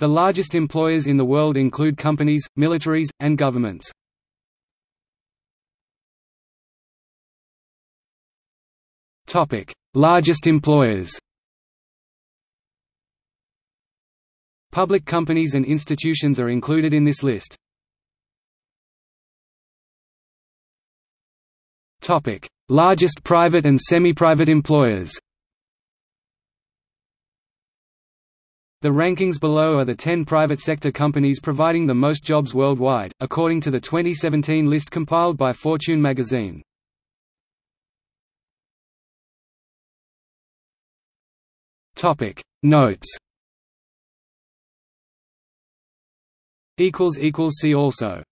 The largest employers in the world include companies, militaries, and governments. Largest employers Public companies and institutions are included in this list. Largest private and semi-private employers The rankings below are the 10 private sector companies providing the most jobs worldwide, according to the 2017 list compiled by Fortune magazine. Notes. See also